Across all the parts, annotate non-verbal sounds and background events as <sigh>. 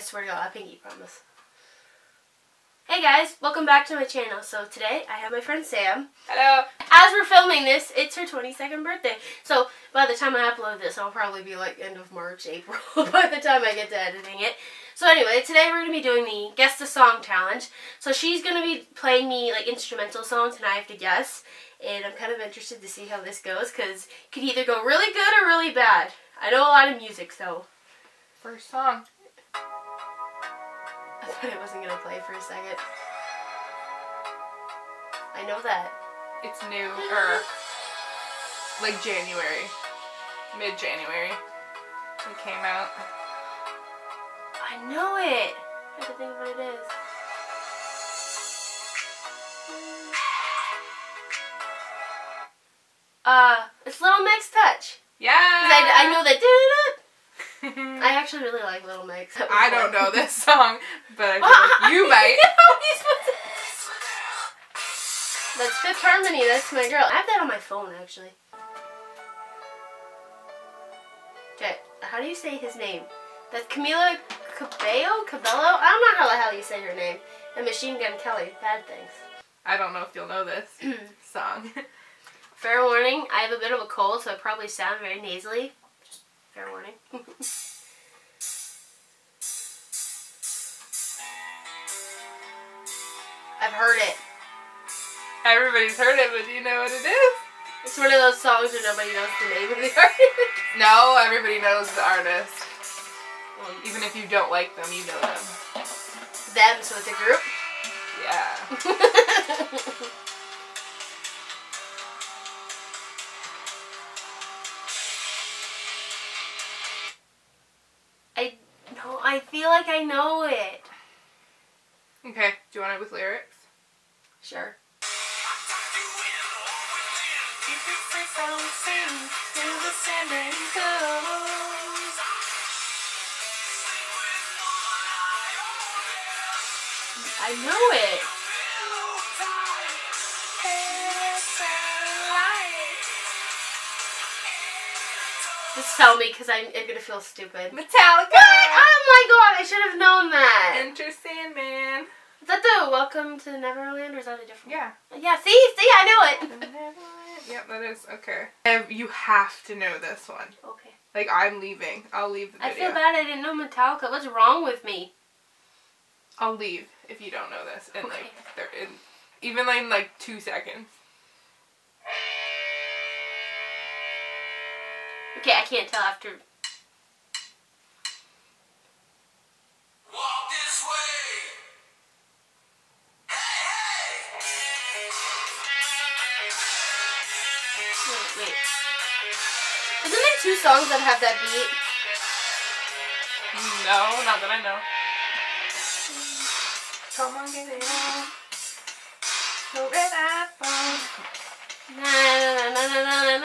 I swear to God, I pinky promise. Hey guys, welcome back to my channel. So today I have my friend Sam. Hello. As we're filming this, it's her 22nd birthday. So by the time I upload this, I'll probably be like end of March, April <laughs> by the time I get to editing it. So anyway, today we're going to be doing the Guess the Song Challenge. So she's going to be playing me like instrumental songs and I have to guess. And I'm kind of interested to see how this goes because it could either go really good or really bad. I know a lot of music, so First song. I thought it wasn't going to play for a second. I know that. It's new, or like January, mid-January. It came out. I know it. I have to think what it is. Uh, it's Little Mix Touch. Yeah. I, I know that. I actually really like Little Mix. I don't know this song, but like <laughs> you might. <laughs> That's Fifth Harmony. That's my girl. I have that on my phone actually. Okay, how do you say his name? That's Camila Cabello? Cabello? I don't know how the hell you say her name. And Machine Gun Kelly. Bad things. I don't know if you'll know this <clears throat> song. Fair warning, I have a bit of a cold, so I probably sound very nasally. Fair warning. <laughs> I've heard it. Everybody's heard it, but do you know what it is? It's one of those songs where nobody knows the name of the <laughs> artist. No, everybody knows the artist. Well, Even if you don't like them, you know them. them, so it's a group. Yeah. <laughs> I feel like I know it. Okay, do you want it with lyrics? Sure. I know it. Just tell me, because I'm, I'm gonna feel stupid. Metallica! Ah! Oh my god, I should have known that. Enter Sandman. Is that the Welcome to Neverland, or is that a different? Yeah. Yeah. See, see, I knew it. Yep, that is okay. Um, you have to know this one. Okay. Like I'm leaving. I'll leave the I feel bad I didn't know Metallica. What's wrong with me? I'll leave if you don't know this in Okay. like thir- in even like in like two seconds. Okay, I can't tell after. Wait, wait. Isn't there two songs that have that beat? No, not that I know. Come on, get it on. The red iPhone. Na na na na na na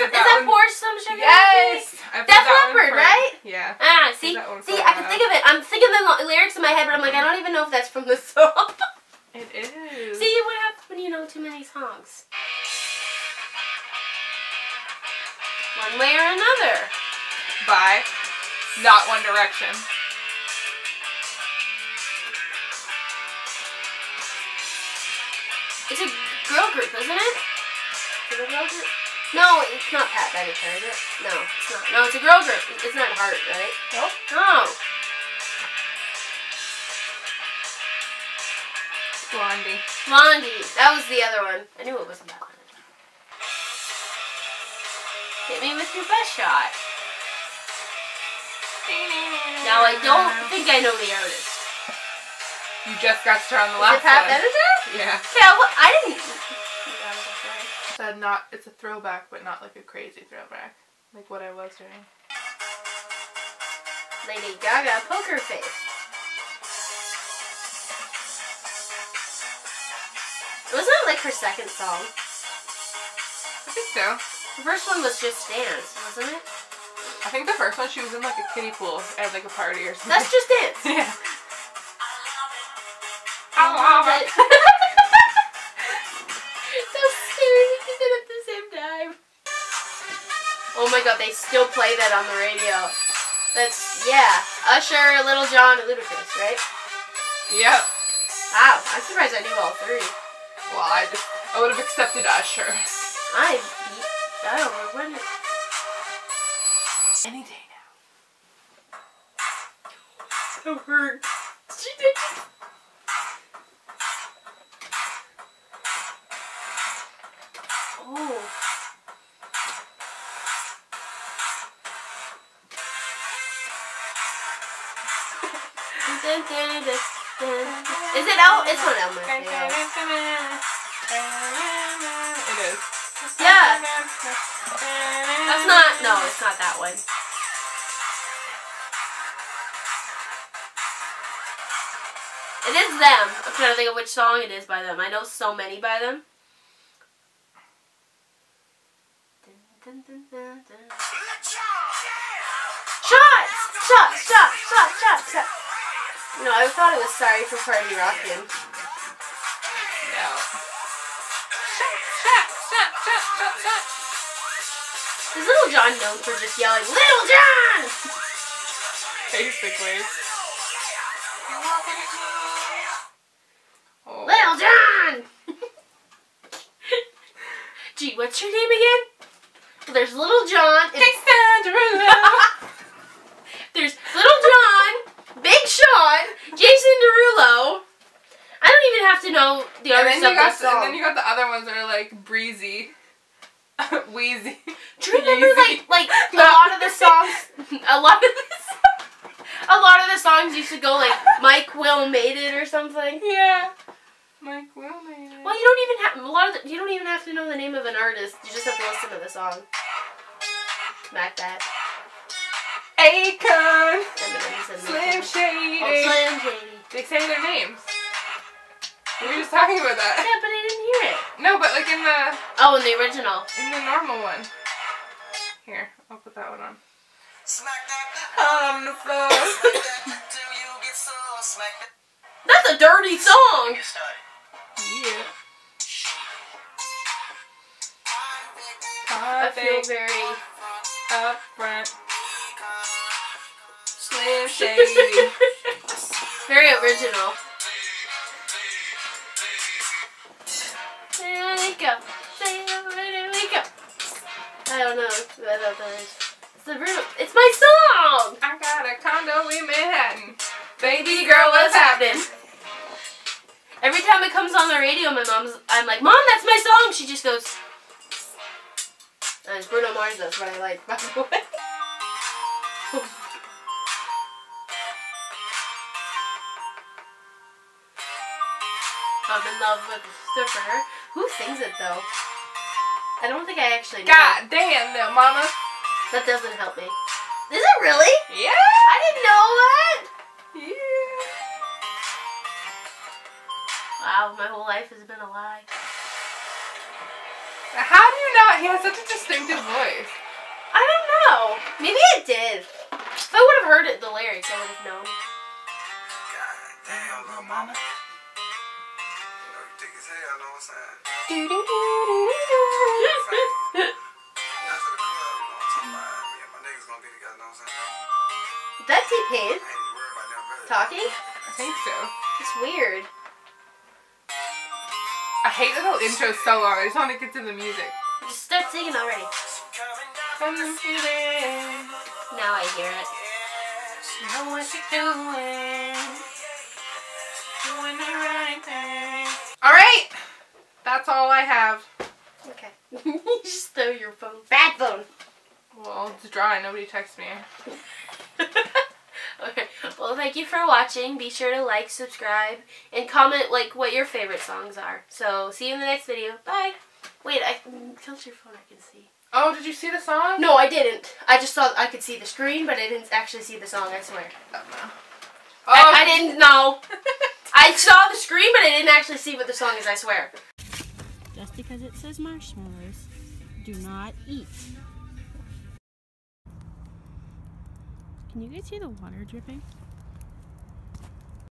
na. Okay, I Porsche, played is that one. Porsche some sugar? Yes. I Def that Leppard, right? Yeah. Ah, see, see, for I can think of it. I'm thinking the lyrics in my head, but I'm like, I don't even know if that's from the <laughs> song. It is. see, what happens when you know too many songs? One way or another. by not One Direction. It's a girl group, isn't it? Is it a girl group? No, it's not Pat Benatar, is it? No, it's not. No, it's a girl group. It's not Heart, right? Nope. No. Blondie. Blondie. That was the other one. I knew it wasn't that one. Hit me with your best shot. Now I don't think I know the artist. You just got started on the Is last it Pat one. Benatar? Yeah. Yeah, what? I didn't. Said not. It's a throwback, but not like a crazy throwback, like what I was doing. Lady Gaga, Poker Face. Wasn't it like her second song? I think so. The first one was Just Dance, wasn't it? I think the first one she was in like a kiddie pool at like a party or something. That's Just Dance. <laughs> yeah. I love it. <laughs> Oh my god, they still play that on the radio. That's, yeah. Usher, Little John, and Ludacris, right? Yep. Wow, I'm surprised I knew all three. Well, I just I would have accepted Usher. I, I don't know when. It, Any day now. so hurt. She did. Is it El? It's not Elmer. It is. Yeah. That's not. No, it's not that one. It is them. I'm trying to think of which song it is by them. I know so many by them. Shots! Shots! Shots! Shots! Shots! Shots! No, I thought it was Sorry for Party Rockin'. No. Shut, shut, shut, shut, shut, shut. Is Little John known for just yelling, Little John! Basically. Oh. <laughs> Little John! <laughs> Gee, what's your name again? There's Little John and <laughs> Jason Derulo. there's Little John, Big Sean, Derulo. I don't even have to know the and, other then stuff you got the the, and then you got the other ones that are like breezy, <laughs> wheezy. Do you remember Yeezy. like like <laughs> a lot of the songs? A lot of the, <laughs> a lot of the songs used to go like Mike Will made it or something. Yeah. Mike Will made it. Well, you don't even have a lot of. The, you don't even have to know the name of an artist. You just have to listen to the song. Smack that. Akon, in oh, Slim. Shady. Oh, Slim Shady. They say their names. We were just talking about that. Yeah, but I didn't hear it. No, but like in the Oh, in the original. in the normal one. Here, I'll put that one on. Smack that On the floor. till <laughs> you get so smack that. That's a dirty song. Yeah. I feel very. Up front. Slim <laughs> Shady. Very original. There we go. There we go. I don't know. I don't know. It's the real. It's my song. I got a condo in Manhattan. Baby girl, what's happening? Every time it comes on the radio, my mom's, I'm like, Mom, that's my song. She just goes, and it's Bruno Mars, that's what I like, by the way. <laughs> I'm in love with Stripper. Who sings it though? I don't think I actually know. God damn, little mama. That doesn't help me. Is it really? Yeah. I didn't know that. Yeah. Wow, my whole life has been a lie. How do you not? He has such a distinctive voice. I don't know. Maybe it did. If I would have heard it, the lyrics, I would have known. God damn, little mama. Know what I'm saying? That's for the club, you know what I'm talking about? Me and my niggas gonna be together, know what I'm saying? T-Pain I ain't even worried about them, really. talking. I think so. It's weird. I hate the whole intro so long. I just want to get to the music. Just start singing already. Coming down From the feeling, Now I hear it. you know what you're doing. Doing the right thing. All right. That's all I have. Okay. <laughs> you just throw your phone. Bad phone. Well, it's dry. Nobody texts me. <laughs> okay. Well, thank you for watching. Be sure to like, subscribe, and comment like what your favorite songs are. So see you in the next video. Bye. Wait, I tilt your phone. I can see. Oh, did you see the song? No, I didn't. I just thought I could see the screen, but I didn't actually see the song. I swear. Oh, no. I, I didn't know. <laughs> I saw the screen, but I didn't actually see what the song is. I swear. Just because it says marshmallows, do not eat. Can you guys hear the water dripping?